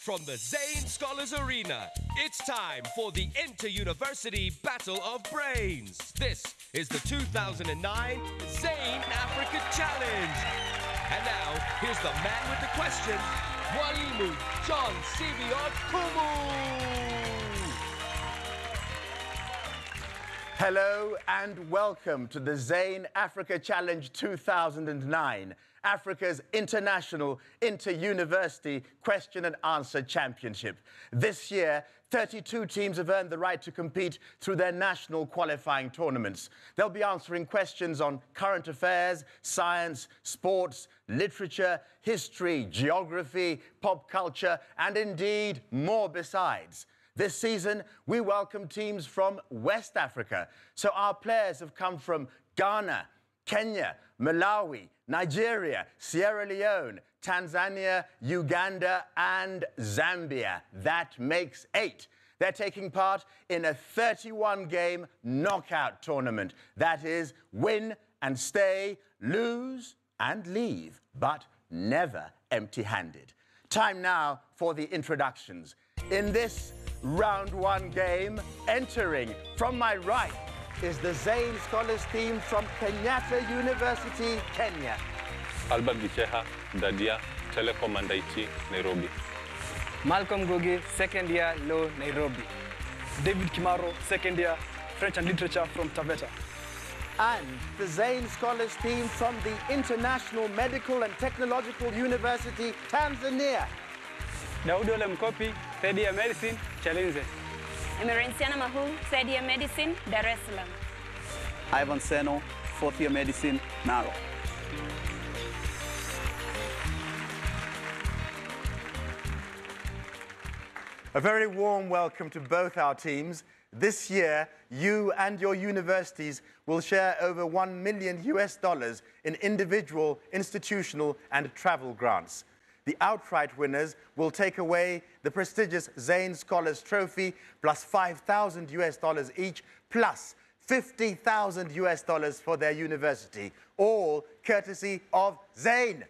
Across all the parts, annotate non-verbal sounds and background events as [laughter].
From the Zain Scholars Arena, it's time for the Inter-University Battle of Brains. This is the 2009 Zain Africa Challenge. And now, here's the man with the questions, Mwalimu John Simeon Kumu. Hello and welcome to the Zain Africa Challenge 2009, Africa's international inter-university question and answer championship. This year, 32 teams have earned the right to compete through their national qualifying tournaments. They'll be answering questions on current affairs, science, sports, literature, history, geography, pop culture, and indeed more besides. This season, we welcome teams from West Africa. So our players have come from Ghana, Kenya, Malawi, Nigeria, Sierra Leone, Tanzania, Uganda, and Zambia. That makes eight. They're taking part in a 31 game knockout tournament. That is, win and stay, lose and leave, but never empty handed. Time now for the introductions. In this round one game. Entering from my right is the Zain Scholars team from Kenyatta University, Kenya. Albert Gicheha, Dadia, Telecom and IT, Nairobi. Malcolm Gogi, second year law, Nairobi. David Kimaro, second year French and Literature from Taveta. And the Zain Scholars team from the International Medical and Technological University, Tanzania. Daudi Ole Mkopi, third year medicine, Chalinze. Emerenciana Mahu, third year medicine, Dar es Salaam. Ivan Seno, fourth year medicine, Naro. A very warm welcome to both our teams. This year, you and your universities will share over 1 million US dollars in individual, institutional, and travel grants. The outright winners will take away the prestigious Zain Scholars Trophy plus 5,000 US dollars each, plus 50,000 US dollars for their university, all courtesy of Zain.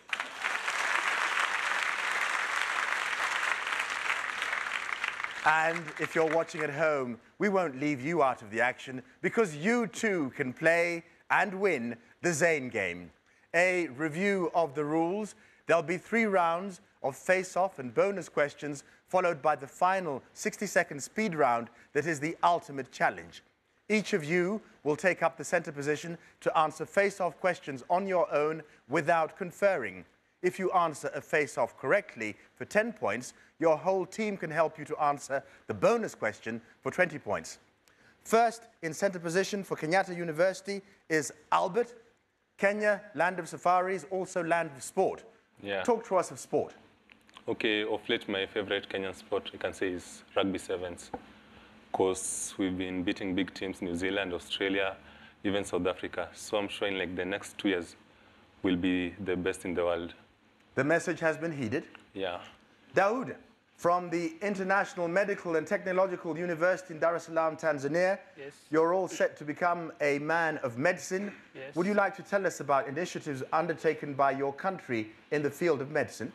And if you're watching at home, we won't leave you out of the action because you too can play and win the Zain game. A review of the rules. There'll be three rounds of face-off and bonus questions, followed by the final 60-second speed round that is the ultimate challenge. Each of you will take up the center position to answer face-off questions on your own without conferring. If you answer a face-off correctly for 10 points, your whole team can help you to answer the bonus question for 20 points. First in center position for Kenyatta University is Albert. Kenya, land of safaris, also land of sport. Yeah. Talk to us of sport. Okay, of late, my favorite Kenyan sport, I can say, is rugby sevens. Because we've been beating big teams, New Zealand, Australia, even South Africa. So I'm sure in like the next two years, we'll be the best in the world. The message has been heeded. Yeah. Daoud, from the International Medical and Technological University in Dar es Salaam, Tanzania. Yes. You're all set to become a man of medicine. Yes. Would you like to tell us about initiatives undertaken by your country in the field of medicine?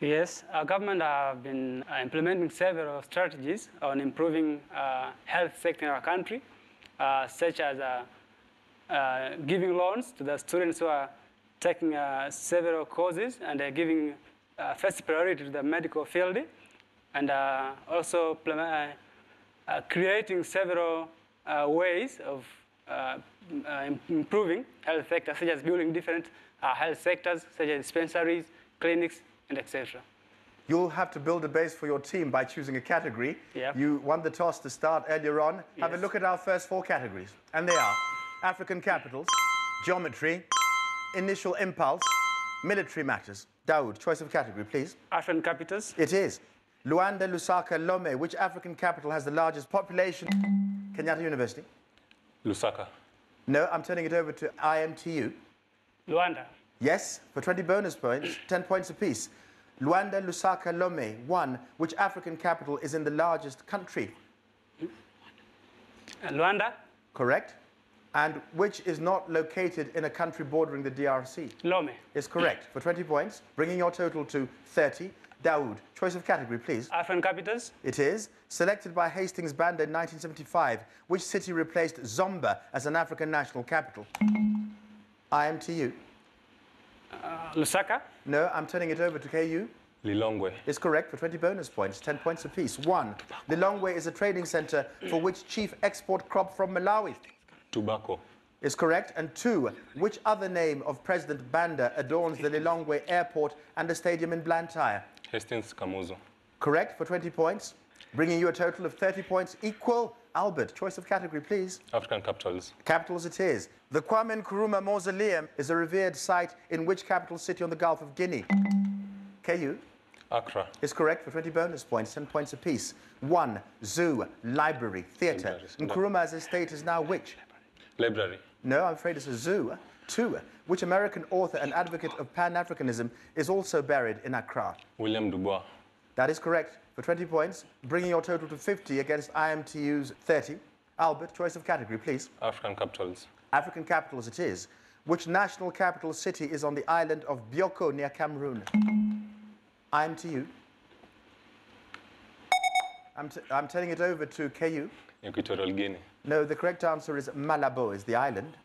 Yes, our government have been uh, implementing several strategies on improving uh, health sector in our country, uh, such as uh, uh, giving loans to the students who are taking uh, several courses and uh, giving first priority to the medical field, and uh, also uh, uh, creating several uh, ways of uh, uh, improving health sector, such as building different uh, health sectors, such as dispensaries, clinics, and etc. You'll have to build a base for your team by choosing a category. Yep. You won the toss to start earlier on. Have a look at our first four categories. And they are African capitals, geometry, initial impulse, military matters. Daoud, choice of category, please. African capitals, It is. Luanda, Lusaka, Lome. Which African capital has the largest population? Kenyatta University. Lusaka. No, I'm turning it over to IMTU. Luanda, Yes, for 20 bonus points, [coughs] 10 points apiece. Luanda, Lusaka, Lome. One. Which African capital is in the largest country? Luanda, Correct. And which is not located in a country bordering the DRC? Lome, Is correct. For 20 points, bringing your total to 30. Daoud. Choice of category, please. African capitals. It is. Selected by Hastings Banda in 1975, which city replaced Zomba as an African national capital? IMTU. Uh, Lusaka. No, I'm turning it over to KU. Lilongwe. Is correct for 20 bonus points, 10 points apiece. One, Lilongwe is a trading center for which chief export crop from Malawi? Tobacco. Is correct. And two, which other name of President Banda adorns the Lilongwe airport and the stadium in Blantyre? Hastings Kamuzu. Correct for 20 points, bringing you a total of 30 points equal. Albert, choice of category, please. African capitals. Capitals it is. The Kwame Nkrumah Mausoleum is a revered site in which capital city on the Gulf of Guinea? KU Accra. is correct for 20 bonus points, 10 points apiece. One, zoo, library, theatre. Nkrumah's estate is now which? Library. No, I'm afraid it's a zoo. Two, which American author and advocate of Pan-Africanism is also buried in Accra? William Du Bois. That is correct for 20 points, bringing your total to 50 against IMTU's 30. Albert, choice of category, please. African capitals. African capitals it is. Which national capital city is on the island of Bioko near Cameroon? IMTU. I'm, t- I'm turning it over to KU. Equatorial Guinea. No, the correct answer is Malabo is the island.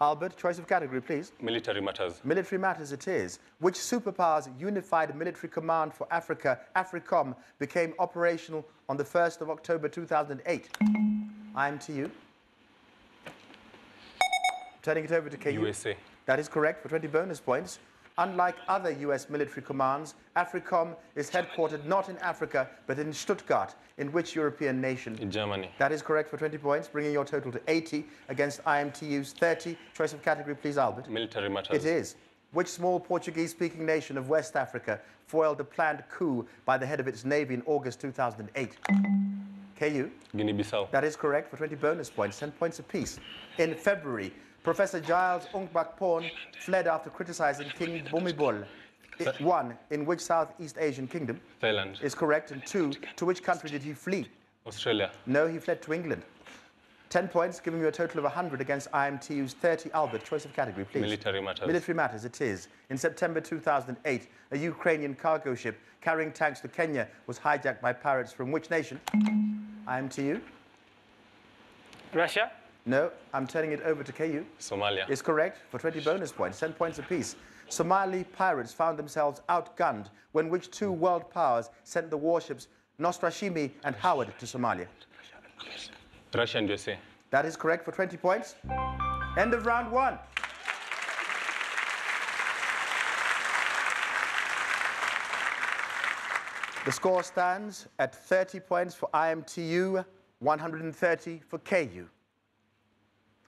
Albert, choice of category, please. Military matters. Military matters it is. Which superpower's unified military command for Africa, AFRICOM, became operational on the 1st of October 2008? IMTU. Turning it over to KU. USA. That is correct for 20 bonus points. Unlike other US military commands, AFRICOM is headquartered not in Africa, but in Stuttgart, in which European nation? In Germany. That is correct for 20 points, bringing your total to 80 against IMTU's 30. Choice of category, please, Albert. Military matters. It is. Which small Portuguese-speaking nation of West Africa foiled a planned coup by the head of its navy in August 2008? KU? Guinea-Bissau. That is correct for 20 bonus points, 10 points apiece. In February, Professor Giles Ungpakorn fled after criticizing King Bhumibol. I- One, in which Southeast Asian kingdom Thailand. is correct, and two, to which country did he flee? Australia. No, he fled to England. 10 points, giving you a total of 100 against IMTU's 30. Albert, choice of category, please. Military matters. Military matters, it is. In September 2008, a Ukrainian cargo ship carrying tanks to Kenya was hijacked by pirates from which nation? IMTU? Russia. No, I'm turning it over to KU. Somalia. Is correct for 20 bonus points, 10 points apiece. Somali pirates found themselves outgunned when which two world powers sent the warships Neustrashimy and Howard to Somalia? Russia and USA. That is correct for 20 points. End of round one. The score stands at 30 points for IMTU, 130 for KU.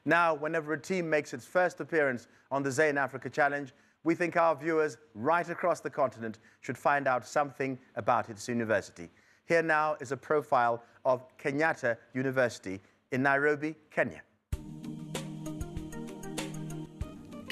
Now, whenever a team makes its first appearance on the Zain Africa Challenge, we think our viewers right across the continent should find out something about its university. Here now is a profile of Kenyatta University in Nairobi, Kenya.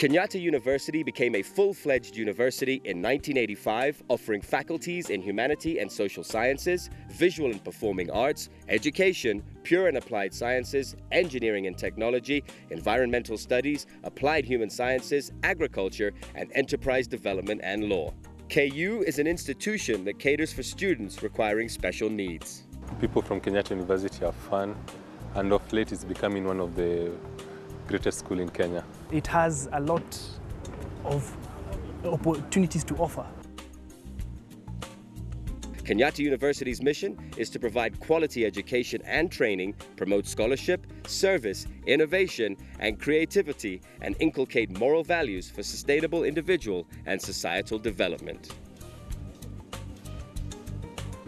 Kenyatta University became a full fledged university in 1985, offering faculties in humanity and social sciences, visual and performing arts, education, pure and applied sciences, engineering and technology, environmental studies, applied human sciences, agriculture, and enterprise development and law. KU is an institution that caters for students requiring special needs. People from Kenyatta University are fun, and of late it's becoming one of the greatest school in Kenya. It has a lot of opportunities to offer. Kenyatta University's mission is to provide quality education and training, promote scholarship, service, innovation, and creativity, and inculcate moral values for sustainable individual and societal development.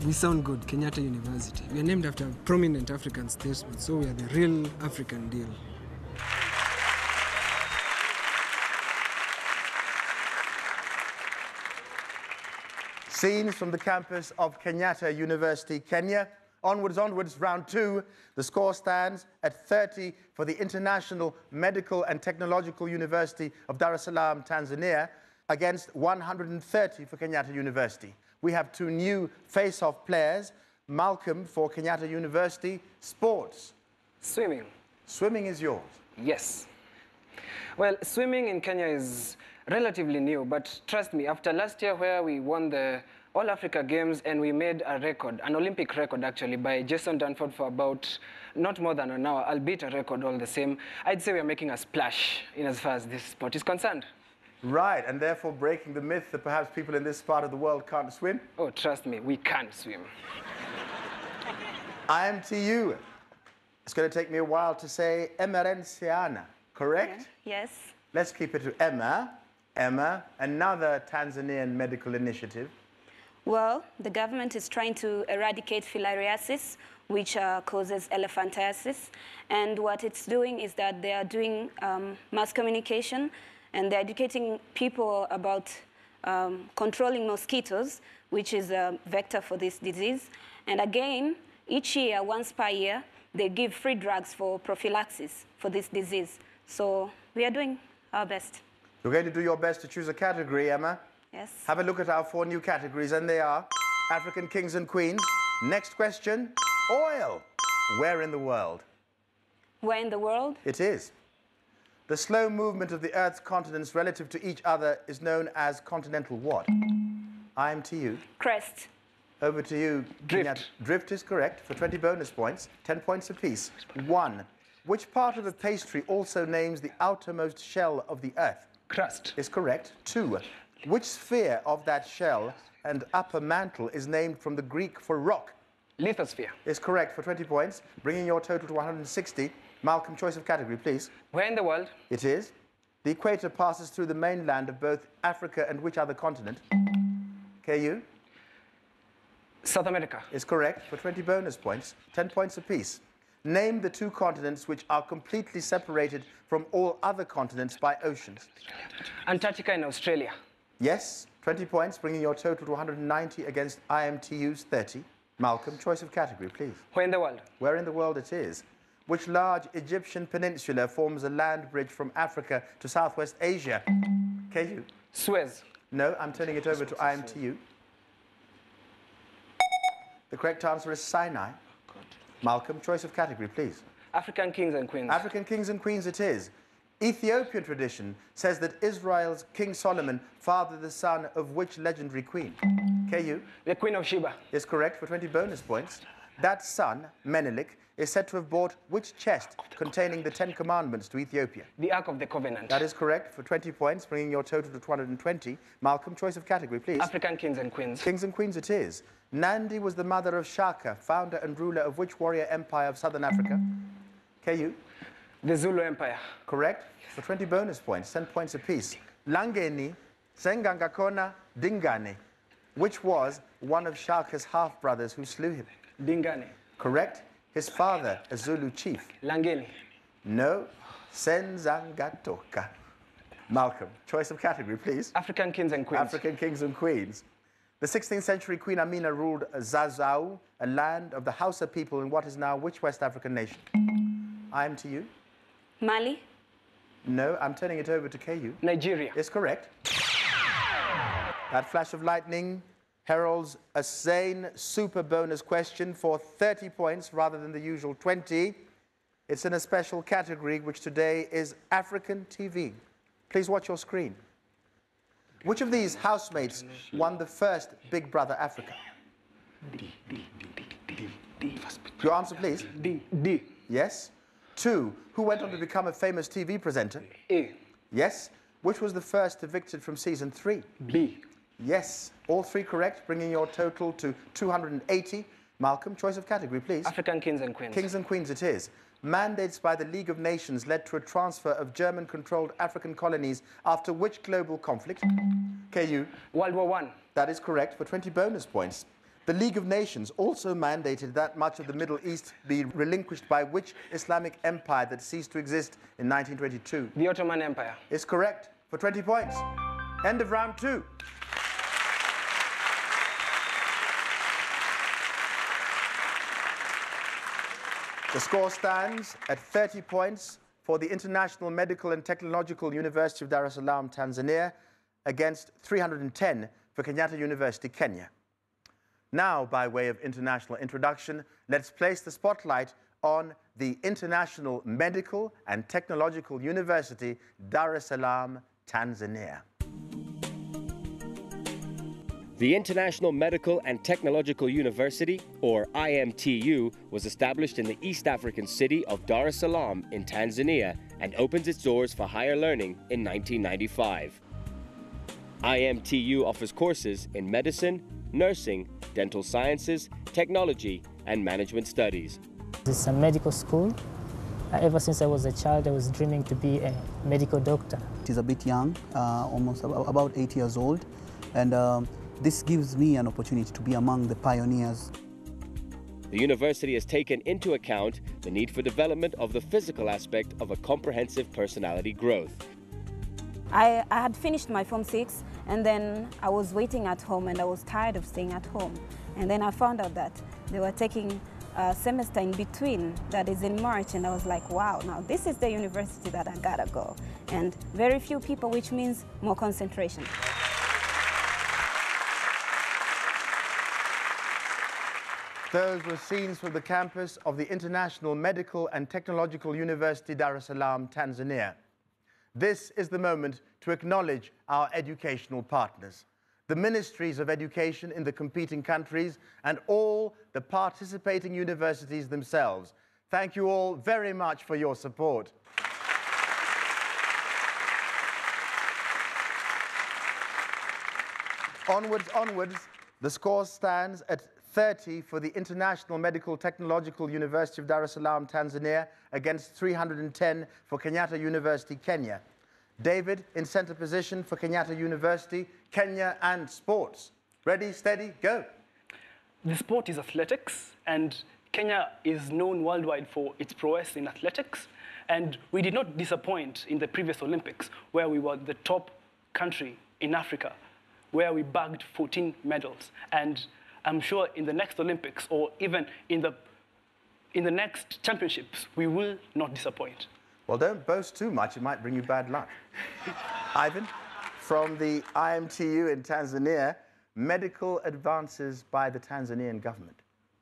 We sound good, Kenyatta University. We are named after a prominent African statesman, so we are the real African deal. Scenes from the campus of Kenyatta University, Kenya. Onwards, onwards, round two. The score stands at 30 for the International Medical and Technological University of Dar es Salaam, Tanzania, against 130 for Kenyatta University. We have two new face-off players. Malcolm for Kenyatta University, sports. Swimming, Swimming is yours. yes. Well, swimming in Kenya is relatively new, but trust me, after last year where we won the All Africa Games, and we made a record, an Olympic record actually, by Jason Dunford for about not more than an hour. I'll beat a record all the same. I'd say we are making a splash in as far as this sport is concerned. Right, and therefore breaking the myth that perhaps people in this part of the world can't swim. Oh, trust me, we can swim. IMTU. It's going to take me a while to say Emerenciana, correct? Yes. Let's keep it to Emma. Emma, another Tanzanian medical initiative. Well, the government is trying to eradicate filariasis, which uh, causes elephantiasis. And what it's doing is that they are doing um, mass communication and they're educating people about um, controlling mosquitoes, which is a vector for this disease. And again, each year, once per year, they give free drugs for prophylaxis for this disease. So we are doing our best. You're going to do your best to choose a category, Emma. Yes. Have a look at our four new categories, and they are African kings and queens. Next question oil. Where in the world? Where in the world? It is. The slow movement of the Earth's continents relative to each other is known as continental what? IMTU. Crest. Over to you. Drift. Kenyatta. Drift is correct for 20 bonus points, 10 points apiece. One. Which part of the pastry also names the outermost shell of the Earth? Crust. Is correct. Two. Which sphere of that shell and upper mantle is named from the Greek for rock? Lithosphere. Is correct for 20 points, bringing your total to 160. Malcolm, choice of category, please. Where in the world? It is. The equator passes through the mainland of both Africa and which other continent? KU South America. is correct for 20 bonus points, 10 points apiece. Name the two continents which are completely separated from all other continents by oceans. Antarctica and Australia. Yes, 20 points, bringing your total to 190 against IMTU's 30. Malcolm, choice of category, please. Where in the world? Where in the world it is? Which large Egyptian peninsula forms a land bridge from Africa to Southwest Asia? KU. Suez. No, I'm turning it over to IMTU. The correct answer is Sinai. Malcolm, choice of category, please. African kings and queens. African kings and queens it is. Ethiopian tradition says that Israel's King Solomon fathered the son of which legendary queen? KU the Queen of Sheba. is correct for 20 bonus points. That son, Menelik, is said to have brought which chest containing the Ten Commandments to Ethiopia? The Ark of the Covenant. That is correct for 20 points, bringing your total to 220. Malcolm, choice of category, please. African kings and queens. Kings and queens it is. Nandi was the mother of Shaka, founder and ruler of which warrior empire of southern Africa? KU, The Zulu Empire. correct for 20 bonus points, 10 points apiece. Langeni, Senzangakhona, Dingane, which was one of Shaka's half brothers who slew him? Dingane. Correct. His father, a Zulu chief. Langeni. No, Senzangakhona. Malcolm, choice of category, please. African kings and queens. African kings and queens. The 16th century Queen Amina ruled Zazzau, a land of the Hausa people in what is now which West African nation? IMTU. Mali. No, I'm turning it over to KU. Nigeria. Is correct. That flash of lightning heralds a Zain super bonus question for 30 points rather than the usual 20. It's in a special category, which today is African TV. Please watch your screen. Which of these housemates won the first Big Brother Africa? D. Your answer, please. D. D. Yes. Two, who went on to become a famous TV presenter? A. Yes. Which was the first evicted from season three? B. Yes. All three correct, bringing your total to 280. Malcolm, choice of category, please. African kings and queens. Kings and Queens it is. Mandates by the League of Nations led to a transfer of German controlled African colonies after which global conflict? KU. World War One. That is correct for 20 bonus points. The League of Nations also mandated that much of the Middle East be relinquished by which Islamic empire that ceased to exist in 1922? The Ottoman Empire. Is correct for 20 points. End of round two. The score stands at 30 points for the International Medical and Technological University of Dar es Salaam, Tanzania, against 310 for Kenyatta University, Kenya. Now, by way of international introduction, let's place the spotlight on the International Medical and Technological University, Dar es Salaam, Tanzania. The International Medical and Technological University, or IMTU, was established in the East African city of Dar es Salaam in Tanzania and opens its doors for higher learning in 1995. IMTU offers courses in medicine, nursing, dental sciences, technology, and management studies. It's a medical school. Uh, ever since I was a child, I was dreaming to be a medical doctor. It is a bit young, uh, almost about eight years old, and um, this gives me an opportunity to be among the pioneers. The university has taken into account the need for development of the physical aspect of a comprehensive personality growth. I, I had finished my Form 6 and then I was waiting at home and I was tired of staying at home. And then I found out that they were taking a semester in between that is in March and I was like, wow, now this is the university that I gotta go. And very few people, which means more concentration. Those were scenes from the campus of the International Medical and Technological University, Dar es Salaam, Tanzania. This is the moment to acknowledge our educational partners, the ministries of education in the competing countries, and all the participating universities themselves. Thank you all very much for your support. onwards, onwards, the score stands at 30 for the International Medical Technological University of Dar es Salaam, Tanzania, against 310 for Kenyatta University, Kenya. David in center position for Kenyatta University, Kenya and sports. Ready, steady, go. The sport is athletics, and Kenya is known worldwide for its prowess in athletics. And we did not disappoint in the previous Olympics, where we were the top country in Africa, where we bagged 14 medals. And I'm sure in the next Olympics or even in the, in the next championships, we will not disappoint. Well, don't boast too much. It might bring you bad luck. [laughs] Ivan, from the IMTU in Tanzania, medical advances by the Tanzanian government.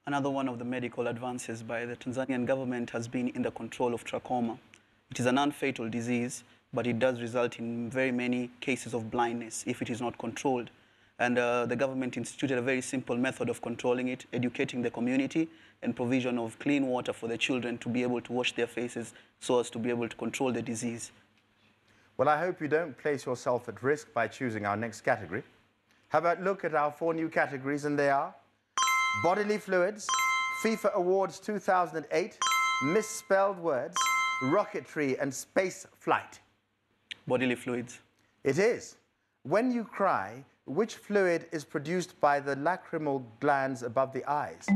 Another one of the medical advances by the Tanzanian government has been in the control of trachoma. It is a non-fatal disease, but it does result in very many cases of blindness if it is not controlled. And uh, the government instituted a very simple method of controlling it, educating the community, and provision of clean water for the children to be able to wash their faces so as to be able to control the disease. Well, I hope you don't place yourself at risk by choosing our next category. How about look at our four new categories, and they are bodily fluids, FIFA Awards 2008, misspelled words, rocketry, and space flight. Bodily fluids. It is. When you cry, which fluid is produced by the lacrimal glands above the eyes?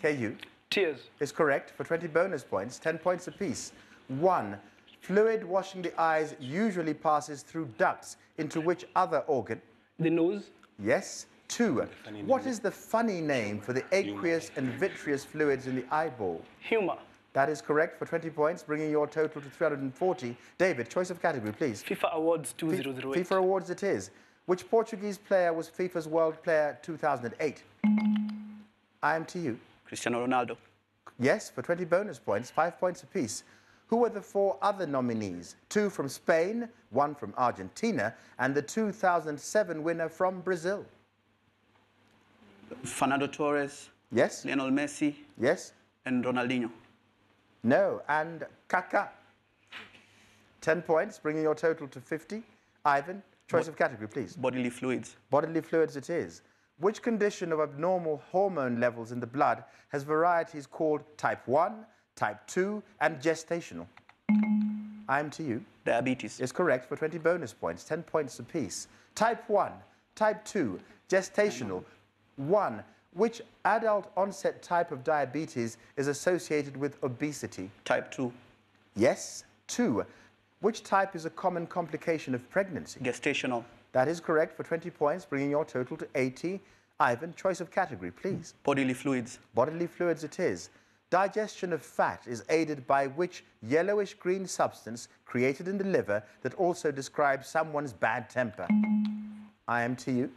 KU? Tears. Is correct for 20 bonus points, 10 points apiece. One, fluid washing the eyes usually passes through ducts into which other organ? The nose. Yes. Two, what is the funny name for the aqueous and vitreous fluids in the eyeball? Humor. That is correct for 20 points, bringing your total to 340. David, choice of category, please. FIFA Awards 2008. FIFA Awards it is. Which Portuguese player was FIFA's World Player 2008? IMTU. Cristiano Ronaldo. Yes, for 20 bonus points, five points apiece. Who were the four other nominees? Two from Spain, one from Argentina, and the 2007 winner from Brazil. Fernando Torres. Yes. Lionel Messi. Yes. And Ronaldinho. No, and Kaká. 10 points, bringing your total to 50. Ivan, choice of category, please. Bodily fluids. Bodily fluids it is. Which condition of abnormal hormone levels in the blood has varieties called type 1, type 2, and gestational? IMTU. Diabetes. Is correct for 20 bonus points, 10 points apiece. Type 1, type 2, gestational. 1. Which adult onset type of diabetes is associated with obesity? Type 2. Yes. 2. Which type is a common complication of pregnancy? Gestational. That is correct for 20 points, bringing your total to 80. Ivan, choice of category, please. Bodily fluids. Bodily fluids it is. Digestion of fat is aided by which yellowish green substance created in the liver that also describes someone's bad temper? IMTU.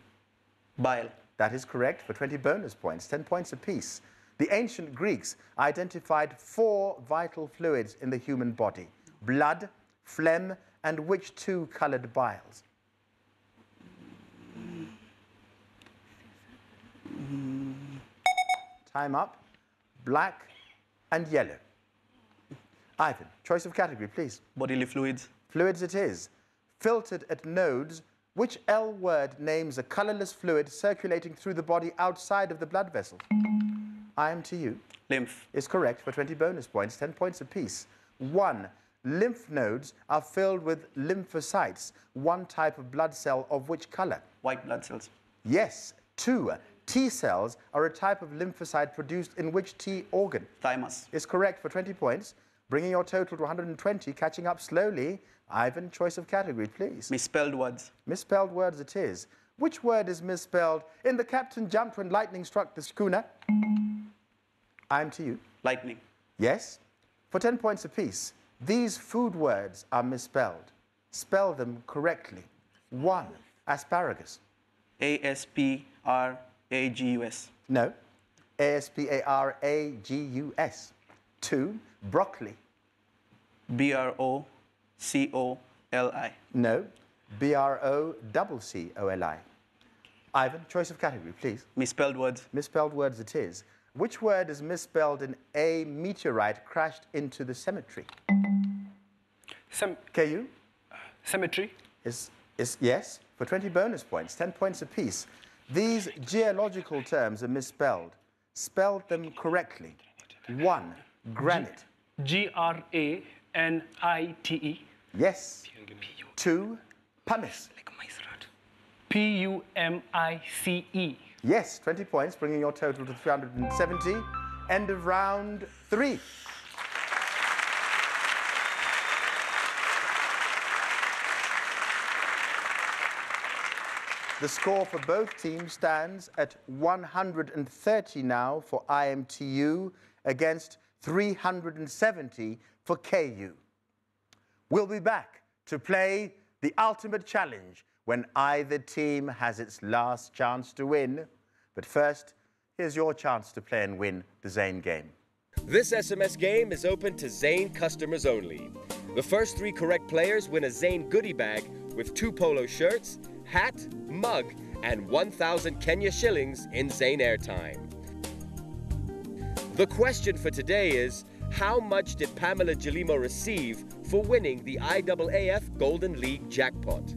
Bile. That is correct for 20 bonus points, 10 points apiece. The ancient Greeks identified four vital fluids in the human body blood, phlegm, and which two colored biles? Time up. Black and yellow. Ivan, choice of category, please. Bodily fluids. Fluids it is. Filtered at nodes, which L word names a colorless fluid circulating through the body outside of the blood vessels? IMTU. Lymph. Is correct for 20 bonus points, 10 points apiece. One, lymph nodes are filled with lymphocytes, one type of blood cell of which color? White blood cells. Yes. Two, T cells are a type of lymphocyte produced in which T organ? Thymus. Is correct for 20 points, bringing your total to 120, catching up slowly. Ivan, choice of category, please. Misspelled words. Misspelled words it is. Which word is misspelled in The Captain Jumped When Lightning Struck the Schooner? IMTU. Lightning. Yes? For 10 points apiece, these food words are misspelled. Spell them correctly. One, asparagus. A S P R A G U S. No. A S P A R A G U S. Two, broccoli. B R O C O L I. No. B R O double C O L I. Ivan, choice of category, please. Misspelled words. Misspelled words it is. Which word is misspelled in a meteorite crashed into the cemetery? Sem- KU uh, cemetery. is, is yes, for 20 bonus points, 10 points apiece. These geological terms are misspelled. Spell them correctly. One, granite. G R A N I T E. Yes. Two, pumice. P U M I C E. Yes, 20 points, bringing your total to 370. End of round three. The score for both teams stands at 130 now for IMTU against 370 for KU. We'll be back to play the ultimate challenge when either team has its last chance to win. But first, here's your chance to play and win the Zain game. This SMS game is open to Zain customers only. The first three correct players win a Zain goodie bag with two polo shirts, hat, mug, and 1,000 Kenya shillings in Zain airtime. The question for today is how much did Pamela Jelimo receive for winning the IAAF Golden League jackpot?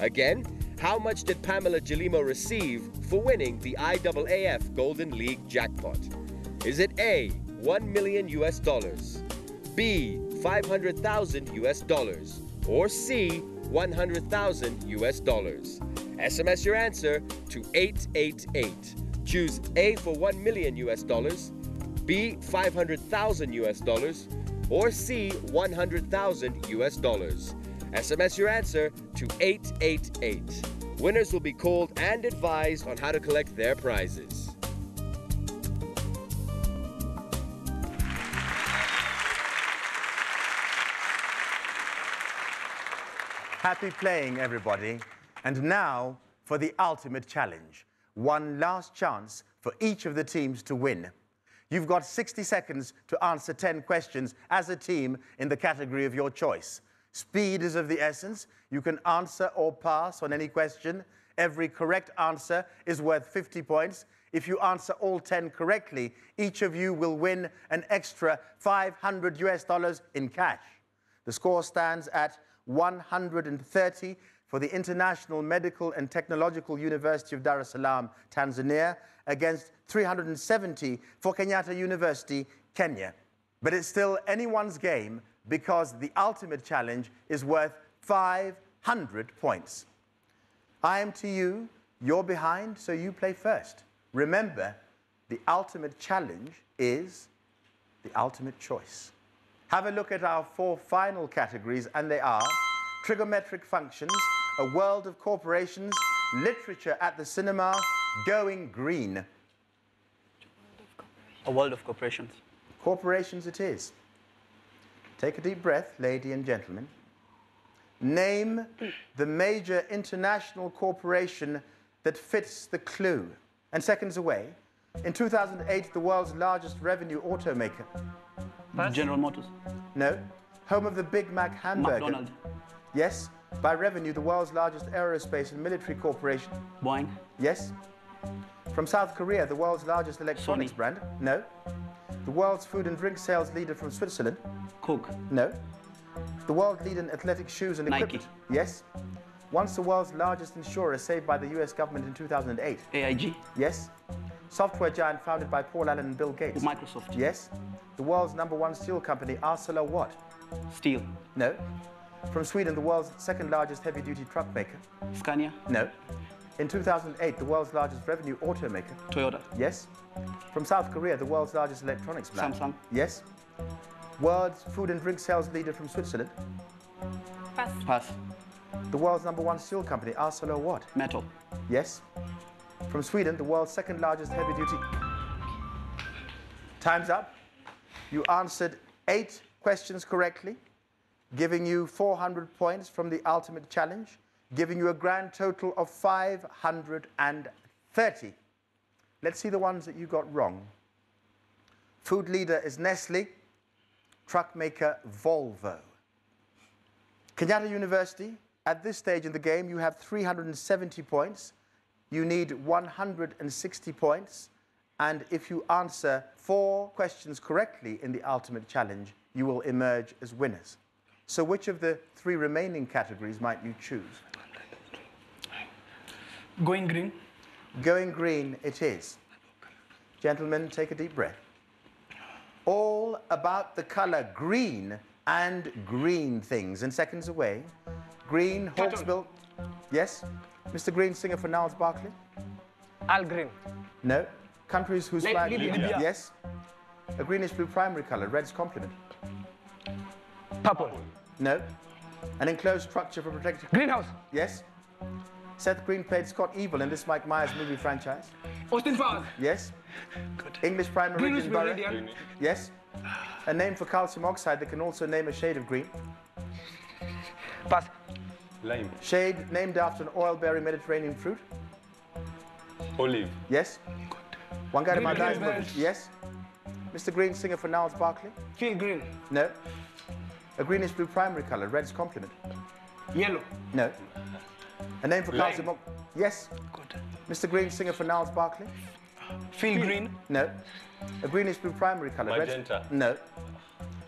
Again, how much did Pamela Jelimo receive for winning the IAAF Golden League jackpot? Is it A, 1 million US dollars, B, 500,000 US dollars, or C, 100,000 US dollars? SMS your answer to 888. Choose A for 1 million US dollars, B 500,000 US dollars, or C 100,000 US dollars. SMS your answer to 888. Winners will be called and advised on how to collect their prizes. Happy playing, everybody. And now for the ultimate challenge. One last chance for each of the teams to win. You've got 60 seconds to answer 10 questions as a team in the category of your choice. Speed is of the essence. You can answer or pass on any question. Every correct answer is worth 50 points. If you answer all 10 correctly, each of you will win an extra 500 US dollars in cash. The score stands at 130 for the International Medical and Technological University of Dar es Salaam, Tanzania, against 370 for Kenyatta University, Kenya. But it's still anyone's game because the ultimate challenge is worth 500 points. IMTU, you're behind, so you play first. Remember, the ultimate challenge is the ultimate choice. Have a look at our four final categories, and they are trigonometric functions, a world of corporations, literature at the cinema, going green. A world of corporations. Corporations it is. Take a deep breath, lady and gentlemen. Name the major international corporation that fits the clue. And seconds away, in 2008, the world's largest revenue automaker. General Motors. No, home of the Big Mac hamburger. McDonald. Yes, by revenue, the world's largest aerospace and military corporation. Boeing. Yes. From South Korea, the world's largest electronics Sony. brand? No. The world's food and drink sales leader from Switzerland? Coke. No. The world leader in athletic shoes and Nike. equipment? Yes. Once the world's largest insurer saved by the US government in 2008? AIG. Yes. Software giant founded by Paul Allen and Bill Gates? Microsoft. Yes. The world's number one steel company, Arcelor what? Steel. No. From Sweden, the world's second largest heavy duty truck maker? Scania. No. In 2008, the world's largest revenue automaker? Toyota. Yes. From South Korea, the world's largest electronics brand? Samsung. Yes. World's food and drink sales leader from Switzerland? Pass. Pass. The world's number one steel company, Arcelor what? Metal. Yes. From Sweden, the world's second largest heavy duty. Time's up. You answered eight questions correctly, giving you 400 points from the ultimate challenge, giving you a grand total of 530. Let's see the ones that you got wrong. Food leader is Nestle, truck maker Volvo. Kenyatta University, at this stage in the game, you have 370 points. You need 160 points. And if you answer four questions correctly in the ultimate challenge, you will emerge as winners. So which of the three remaining categories might you choose? Going green. Going green it is. Gentlemen, take a deep breath. All about the color green and green things. And seconds away, green, Hawksbill. Yes? Mr. Green, singer for Gnarls Barkley? Al Green. No. Countries whose Li- flag... Libya. Libya. Yes. A greenish blue primary color, red's complement. Purple. No. An enclosed structure for protecting... Greenhouse. Yes. Seth Green played Scott Evil in this Mike Myers movie franchise. Austin Powers. Yes. Good. English prime Greenwich meridian borough. Meridian. Yes. A name for calcium oxide that can also name a shade of green. Pass. Lime. Shade named after an oil-bearing Mediterranean fruit. Olive. Yes. Wangari Green Maathai's Green movie. Yes. Mr. Green, singer for Gnarls Barkley. Field green. No. A greenish blue primary color, red's complement. Yellow. No. A name for Lime. calcium Yes. Good. Mr. Green, singer for Gnarls Barkley. Field green. No. A greenish blue primary color. red's- Magenta. No.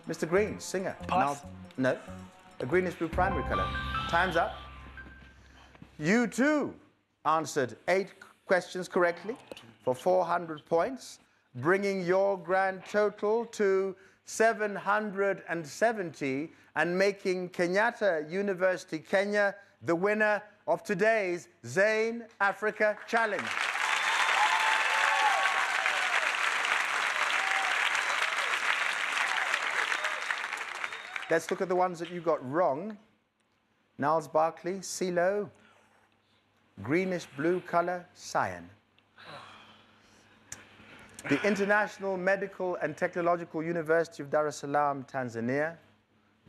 Mr. Green, singer. Pass. Gnarls- No. A greenish blue primary color. Time's up. You too answered eight questions correctly for 400 points, bringing your grand total to 770 and making Kenyatta University, Kenya, the winner of today's Zain Africa Challenge. Let's look at the ones that you got wrong. Gnarls Barkley, CeeLo, greenish blue color, cyan. The International Medical and Technological University of Dar es Salaam, Tanzania,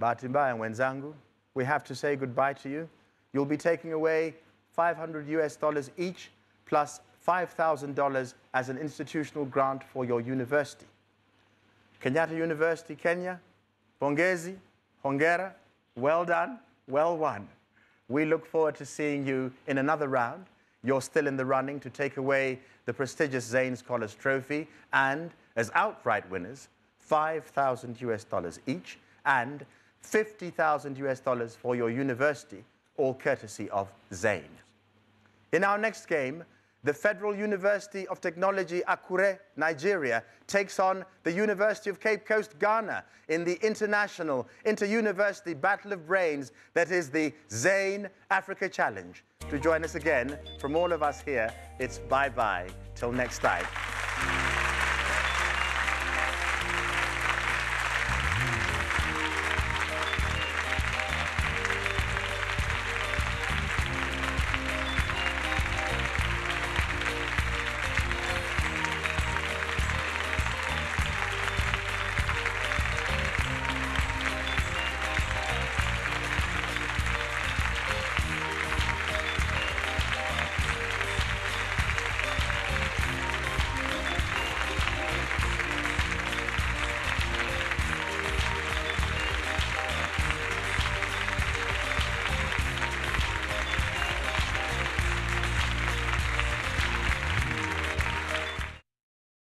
bahati and wenzangu, we have to say goodbye to you. You'll be taking away 500 US dollars each, plus $5,000 as an institutional grant for your university. Kenyatta University, Kenya, Pongezi, Hongera, well done, well won. We look forward to seeing you in another round. You're still in the running to take away the prestigious Zain Scholars Trophy and, as outright winners, 5,000 US dollars each and 50,000 US dollars for your university, all courtesy of Zain. In our next game, the Federal University of Technology, Akure, Nigeria, takes on the University of Cape Coast, Ghana, in the international inter-university battle of brains that is the Zain Africa Challenge. To join us again, from all of us here, it's bye-bye till next time.